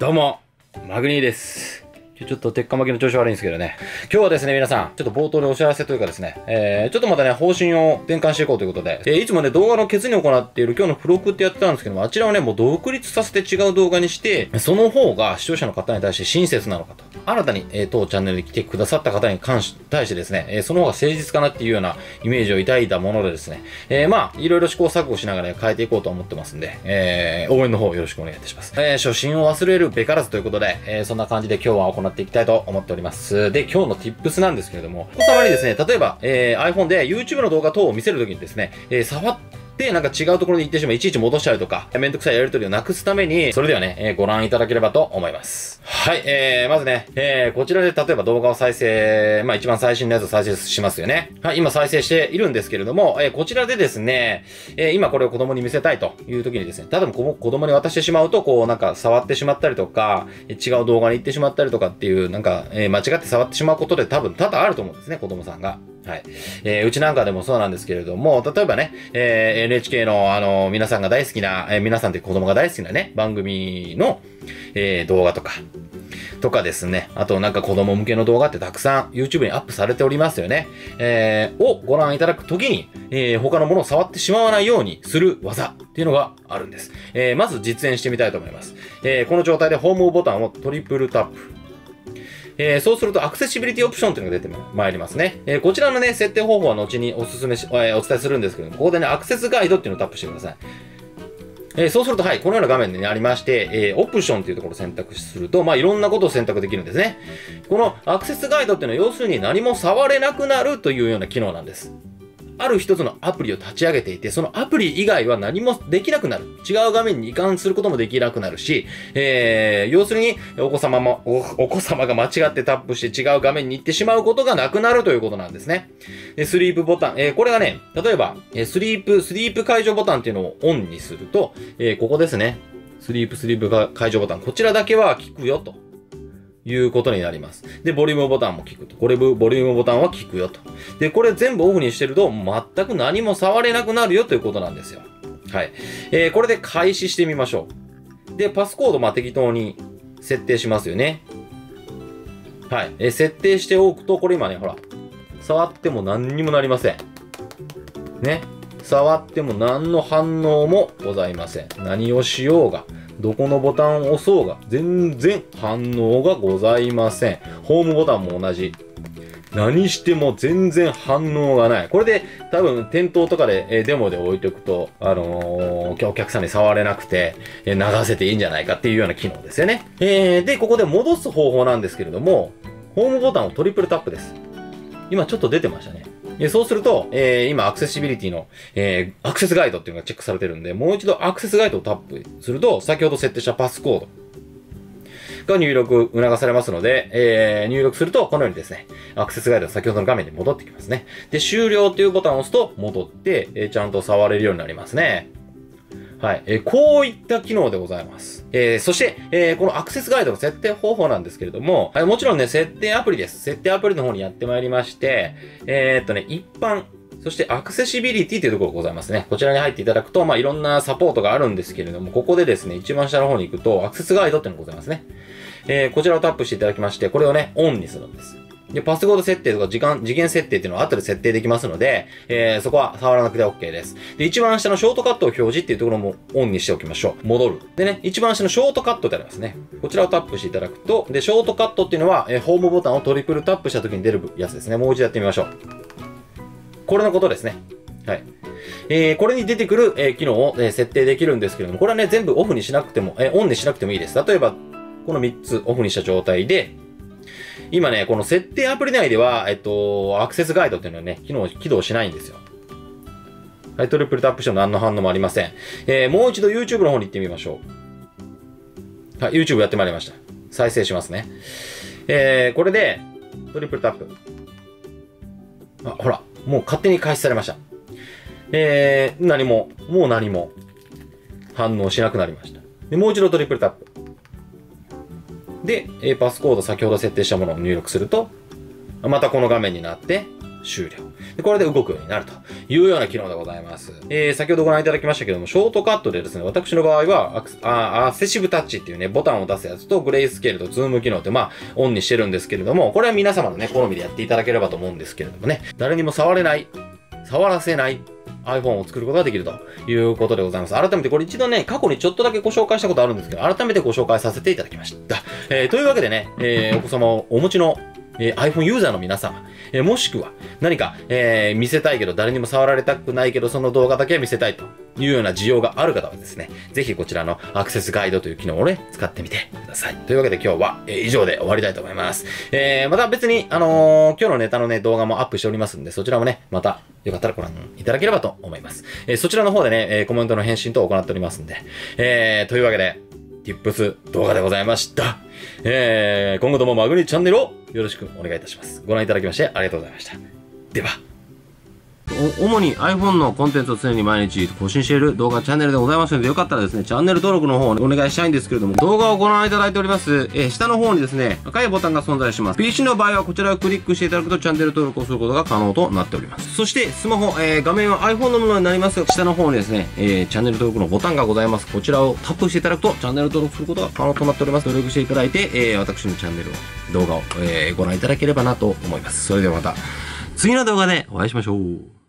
どうも、マグニーです。ちょっと鉄火巻きの調子悪いんですけどね。今日はですね、皆さん、ちょっと冒頭でお知らせというかですね、えー、ちょっとまたね、方針を転換していこうということで、えー、いつもね、動画のケツに行っている今日の付録ってやってたんですけども、あちらをね、もう独立させて違う動画にして、その方が視聴者の方に対して親切なのかと。新たに、えー、当チャンネルに来てくださった方に関し、対してですね、えー、その方が誠実かなっていうようなイメージを抱いたものでですね、えー、まあ、いろいろ試行錯誤しながら、ね、変えていこうと思ってますんで、えー、応援の方よろしくお願いいたします。えー、初心を忘れるべからずということで、えー、そんな感じで今日は行っていきたいと思っております。で、今日の tips なんですけれども、お子様にですね、例えば、えー、iPhone で YouTube の動画等を見せるときにですね、えー、触って、でなんか違うところに行ってしまう、いちいち戻したりとか、めんどくさいやりとりをなくすために、それではね、えー、ご覧いただければと思います。はい、えー、まずね、えー、こちらで例えば動画を再生、まあ一番最新のやつを再生しますよね。はい、今再生しているんですけれども、えー、こちらでですね、えー、今これを子供に見せたいという時にですね、ただ子供に渡してしまうと、こうなんか触ってしまったりとか、違う動画に行ってしまったりとかっていう、なんか、えー、間違って触ってしまうことで多分多々あると思うんですね、子供さんが。はい。えー、うちなんかでもそうなんですけれども、例えばね、えー、NHK の、あの、皆さんが大好きな、えー、皆さんって子供が大好きなね、番組の、えー、動画とか、とかですね。あとなんか子供向けの動画ってたくさん YouTube にアップされておりますよね。えー、をご覧いただくときに、えー、他のものを触ってしまわないようにする技っていうのがあるんです。えー、まず実演してみたいと思います。えー、この状態でホームボタンをトリプルタップ。えー、そうするとアクセシビリティオプションというのが出てまいりますね。えー、こちらのね、設定方法は後にお勧めし、えー、お伝えするんですけども、ここでね、アクセスガイドっていうのをタップしてください。えー、そうすると、はい、このような画面にありまして、えー、オプションというところを選択すると、まあ、いろんなことを選択できるんですね。このアクセスガイドっていうのは、要するに何も触れなくなるというような機能なんです。ある一つのアプリを立ち上げていて、そのアプリ以外は何もできなくなる。違う画面に移管することもできなくなるし、えー、要するに、お子様もお、お子様が間違ってタップして違う画面に行ってしまうことがなくなるということなんですね。で、スリープボタン、えー、これがね、例えば、え、スリープ、スリープ解除ボタンっていうのをオンにすると、えー、ここですね。スリープ、スリープ解除ボタン。こちらだけは効くよと。いうことになります。で、ボリュームボタンも効くと。これ、ボリュームボタンは効くよと。で、これ全部オフにしてると、全く何も触れなくなるよということなんですよ。はい。えー、これで開始してみましょう。で、パスコード、ま、適当に設定しますよね。はい。えー、設定しておくと、これ今ね、ほら、触っても何にもなりません。ね。触っても何の反応もございません。何をしようが。どこのボタンを押そうが、全然反応がございません。ホームボタンも同じ。何しても全然反応がない。これで多分店頭とかで、えデモで置いておくと、あのー、お客さんに触れなくて、え流せていいんじゃないかっていうような機能ですよね。えー、で、ここで戻す方法なんですけれども、ホームボタンをトリプルタップです。今ちょっと出てましたね。でそうすると、えー、今アクセシビリティの、えー、アクセスガイドっていうのがチェックされてるんで、もう一度アクセスガイドをタップすると、先ほど設定したパスコードが入力促されますので、えー、入力すると、このようにですね、アクセスガイド先ほどの画面に戻ってきますね。で、終了っていうボタンを押すと戻って、えー、ちゃんと触れるようになりますね。はい。えー、こういった機能でございます。えー、そして、えー、このアクセスガイドの設定方法なんですけれども、はい、もちろんね、設定アプリです。設定アプリの方にやってまいりまして、え、っとね、一般、そしてアクセシビリティというところがございますね。こちらに入っていただくと、まあ、いろんなサポートがあるんですけれども、ここでですね、一番下の方に行くと、アクセスガイドっていうのがございますね。えー、こちらをタップしていただきまして、これをね、オンにするんです。で、パスコード設定とか時間、時限設定っていうのは後で設定できますので、えー、そこは触らなくて OK です。で、一番下のショートカットを表示っていうところもオンにしておきましょう。戻る。でね、一番下のショートカットってありますね。こちらをタップしていただくと、で、ショートカットっていうのは、えー、ホームボタンをトリプルタップした時に出るやつですね。もう一度やってみましょう。これのことですね。はい。えー、これに出てくる、えー、機能を、えー、設定できるんですけれども、これはね、全部オフにしなくても、えー、オンにしなくてもいいです。例えば、この3つオフにした状態で、今ね、この設定アプリ内では、えっと、アクセスガイドっていうのはね、機能、起動しないんですよ。はい、トリプルタップしても何の反応もありません。えー、もう一度 YouTube の方に行ってみましょう。はい、YouTube やってまいりました。再生しますね。えー、これで、トリプルタップ。あ、ほら、もう勝手に開始されました。えー、何も、もう何も反応しなくなりました。で、もう一度トリプルタップ。で、えパスコード先ほど設定したものを入力すると、またこの画面になって、終了。で、これで動くようになるというような機能でございます。えー、先ほどご覧いただきましたけども、ショートカットでですね、私の場合は、アクあアシスティブタッチっていうね、ボタンを出すやつと、グレイスケールとズーム機能って、まあ、オンにしてるんですけれども、これは皆様のね、好みでやっていただければと思うんですけれどもね、誰にも触れない、触らせない、iPhone を作ることができるということでございます。改めてこれ一度ね、過去にちょっとだけご紹介したことあるんですけど、改めてご紹介させていただきました。えー、というわけでね、えー、お子様をお持ちのえー iPhone ユーザーの皆様、えーもしくは何か、えー見せたいけど誰にも触られたくないけどその動画だけは見せたいというような需要がある方はですね、ぜひこちらのアクセスガイドという機能をね、使ってみてください。というわけで今日は、えー以上で終わりたいと思います。えーまた別に、あのー今日のネタのね、動画もアップしておりますんで、そちらもね、またよかったらご覧いただければと思います。えーそちらの方でね、えーコメントの返信等を行っておりますんで、えーというわけで、Tips 動画でございました。えー、今後ともマグニチャンネルをよろしくお願いいたします。ご覧いただきましてありがとうございました。では。お主に iPhone のコンテンツを常に毎日更新している動画チャンネルでございますので、よかったらですね、チャンネル登録の方をお願いしたいんですけれども、動画をご覧いただいております、えー下の方にですね、赤いボタンが存在します。PC の場合はこちらをクリックしていただくとチャンネル登録をすることが可能となっております。そして、スマホ、えー画面は iPhone のものになりますが、下の方にですね、えーチャンネル登録のボタンがございます。こちらをタップしていただくとチャンネル登録することが可能となっております。登録していただいて、えー私のチャンネルを、動画を、えーご覧いただければなと思います。それではまた、次の動画でお会いしましょう。